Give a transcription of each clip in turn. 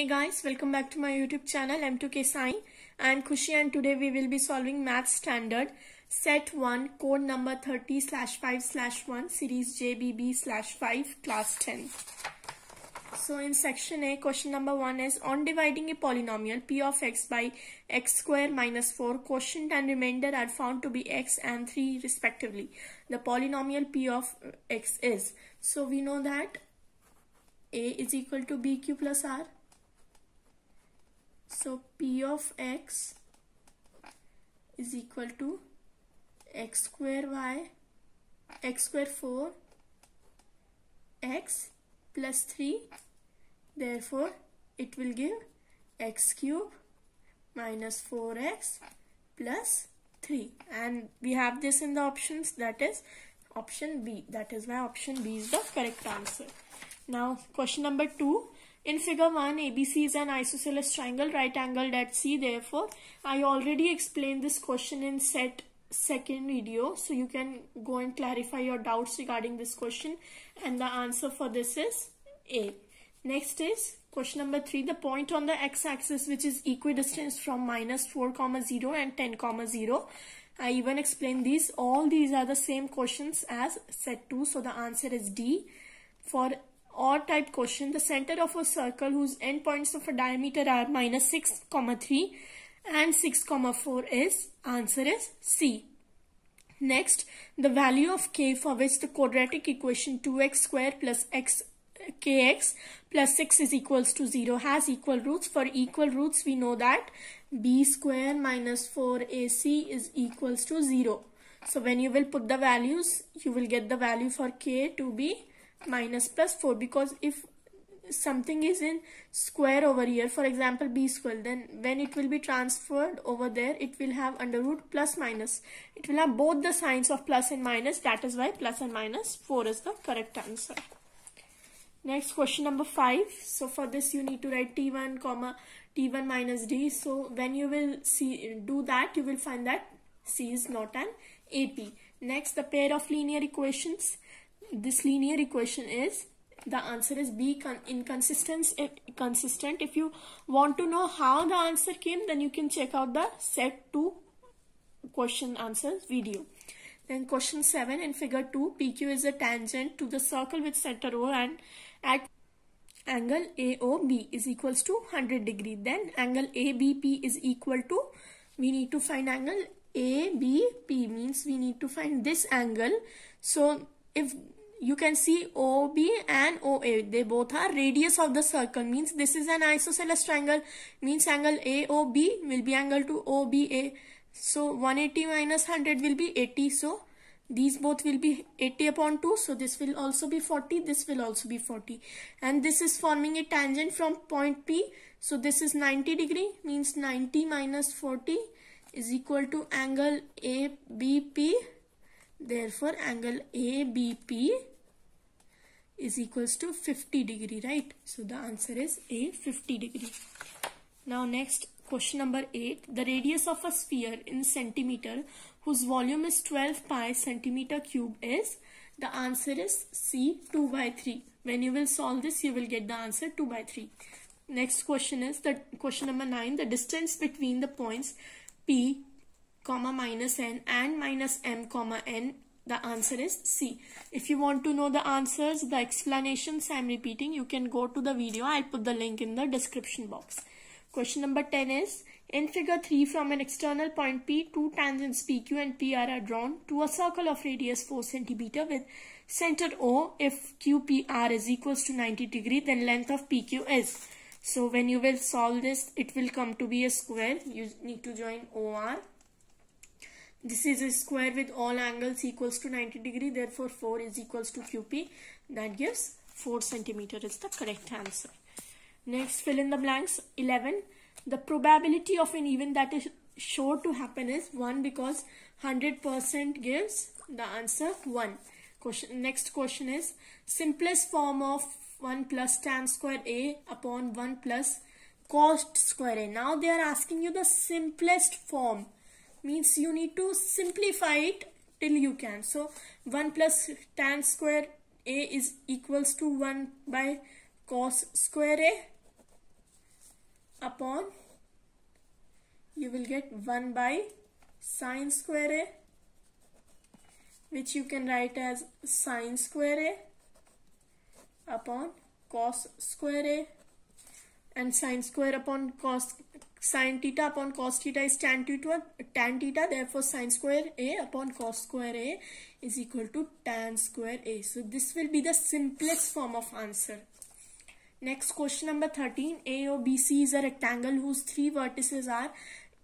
Hey guys, welcome back to my YouTube channel M2K Sai. I am Khushi and today we will be solving Math Standard Set 1 code number 30 slash 5 slash 1 series JBB slash 5 class 10. So in section A question number 1 is on dividing a polynomial p of x by x square minus 4 quotient and remainder are found to be x and 3 respectively. The polynomial p of x is. So we know that a is equal to bq plus r so p of x is equal to x square y x square 4 x plus 3 therefore it will give x cube minus 4x plus 3 and we have this in the options. That is option B. That is why option B is the correct answer. Now question number 2 in figure 1, ABC is an isosceles triangle right angled at C. Therefore, I already explained this question in set second video. So you can go and clarify your doubts regarding this question. And the answer for this is A. Next is question number 3. The point on the x-axis which is equidistant from minus 4 comma 0 and 10 comma 0. I even explained these. All these are the same questions as set 2. So the answer is D. For odd type question, the center of a circle whose endpoints of a diameter are minus 6, comma 3 and 6, comma 4 is, answer is C. Next, the value of k for which the quadratic equation 2x square plus x kx plus 6 is equals to 0 has equal roots. For equal roots, we know that b square minus 4ac is equals to 0. So when you will put the values, you will get the value for k to be minus plus 4 because if something is in square over here for example b square then when it will be transferred over there it will have under root plus minus. It will have both the signs of plus and minus. That is why plus and minus 4 is the correct answer. Next question number 5 so for this you need to write t1 comma t1 minus d. So when you will see do that you will find that c is not an ap next the pair of linear equations this linear equation is the answer is B inconsistent if consistent. If you want to know how the answer came then you can check out the set 2 question answers video. Then question 7 in figure 2 PQ is a tangent to the circle with center O and at angle AOB is equals to 100 degree. Then angle ABP is equal to we need to find angle ABP means we need to find this angle. So if you can see OB and OA. They both are radius of the circle. Means this is an isosceles triangle. Means angle AOB will be angle to OBA. So 180 minus 100 will be 80. So these both will be 80 upon 2. So this will also be 40. This will also be 40. And this is forming a tangent from point P. So this is 90 degree. Means 90 minus 40 is equal to angle ABP. Therefore, angle ABP is equals to 50 degree, right? So the answer is A 50 degree. Now next question number 8. The radius of a sphere in centimeter whose volume is 12 pi centimeter cube is the answer is C 2 by 3. When you will solve this you will get the answer 2 by 3. Next question is the question number 9. The distance between the points P comma minus n and minus m comma n the answer is C. If you want to know the answers, the explanations I am repeating, you can go to the video. I'll put the link in the description box. Question number 10 is, in figure 3 from an external point P, two tangents PQ and PR are drawn to a circle of radius 4 cm with center O. If QPR is equals to 90 degree, then length of PQ is. So when you will solve this, it will come to be a square. You need to join OR this is a square with all angles equals to 90 degree. Therefore, 4 is equals to QP. That gives 4 centimeter is the correct answer. Next, fill in the blanks. 11. The probability of an event that is sure to happen is 1 because 100% gives the answer 1. Question, next question is simplest form of 1 plus tan square A upon 1 plus cos square A. Now they are asking you the simplest form means you need to simplify it till you can. So 1 plus tan square a is equals to 1 by cos square a. upon you will get 1 by sine square a which you can write as sine square a upon cos square a and sine square upon cos sine theta upon cos theta is tan theta tan theta therefore sine square a upon cos square a is equal to tan square a. So this will be the simplest form of answer. Next question number 13 AOBC is a rectangle whose three vertices are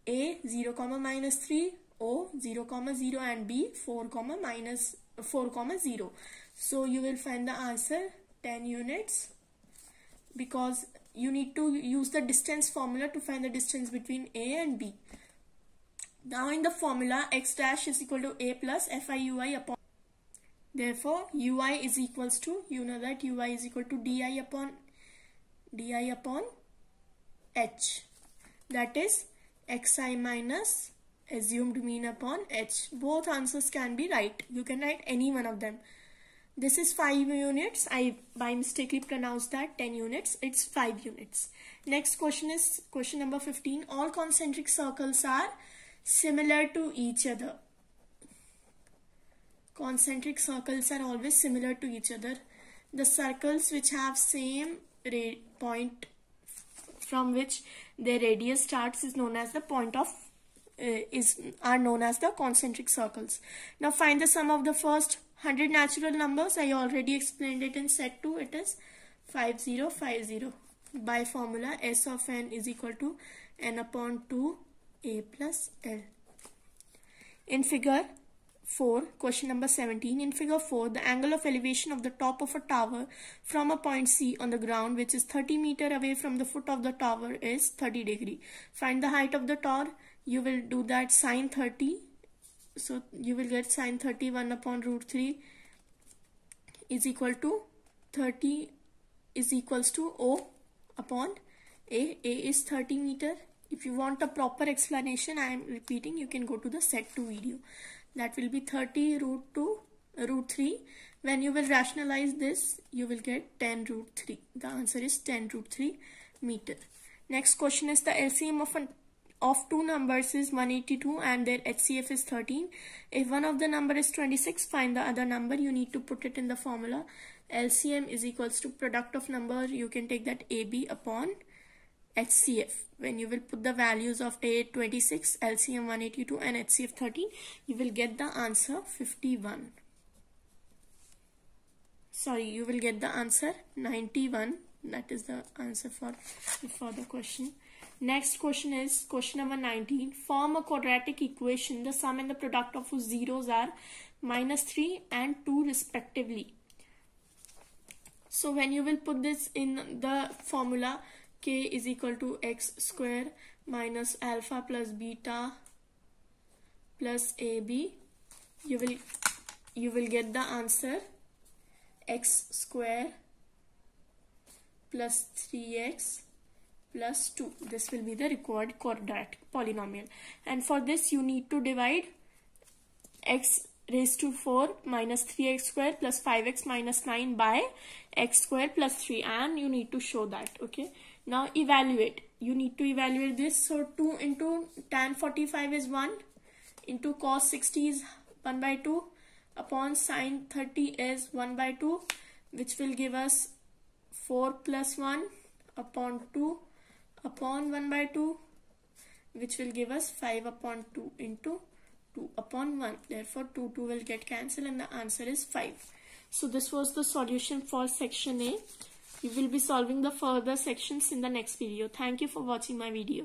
a 0 comma minus 3 o 0 comma 0 and b 4 comma minus 4 comma 0 so you will find the answer 10 units because you need to use the distance formula to find the distance between A and B. Now in the formula x dash is equal to A plus FIUI upon therefore UI is equals to you know that UI is equal to DI upon DI upon H that is XI minus assumed mean upon H. Both answers can be right. You can write any one of them. This is 5 units. I by mistakenly pronounced that 10 units. It's 5 units. Next question is question number 15. All concentric circles are similar to each other. Concentric circles are always similar to each other. The circles which have same point from which their radius starts is known as the point of uh, is are known as the concentric circles. Now find the sum of the first 100 natural numbers I already explained it in set 2 it is 5050 by formula S of n is equal to n upon 2 a plus l. In figure 4 question number 17 in figure 4 the angle of elevation of the top of a tower from a point C on the ground which is 30 meter away from the foot of the tower is 30 degree. Find the height of the tower you will do that sine 30 so you will get sine 31 upon root 3 is equal to 30 is equals to O upon A. A is 30 meter. If you want a proper explanation, I am repeating, you can go to the set 2 video. That will be 30 root 2 root 3. When you will rationalize this, you will get 10 root 3. The answer is 10 root 3 meter. Next question is the LCM of an of two numbers is 182 and their HCF is 13. If one of the number is 26, find the other number. You need to put it in the formula. LCM is equals to product of number. You can take that AB upon HCF. When you will put the values of A 26, LCM 182 and HCF 13, you will get the answer 51. Sorry, you will get the answer 91. That is the answer for, for the question. Next question is question number 19. Form a quadratic equation. The sum and the product of whose zeros are minus 3 and 2 respectively. So when you will put this in the formula k is equal to x square minus alpha plus beta plus ab you will you will get the answer x square plus 3x plus 2. This will be the required quadratic polynomial. And for this you need to divide x raised to 4 minus 3x square plus 5x minus 9 by x square plus 3 and you need to show that okay? Now evaluate. You need to evaluate this. So 2 into tan 45 is 1 into cos 60 is 1 by 2 upon sine 30 is 1 by 2 which will give us 4 plus 1 upon 2 upon 1 by 2 which will give us 5 upon 2 into 2 upon 1 therefore 2 2 will get cancelled and the answer is 5 so this was the solution for section A. We will be solving the further sections in the next video. Thank you for watching my video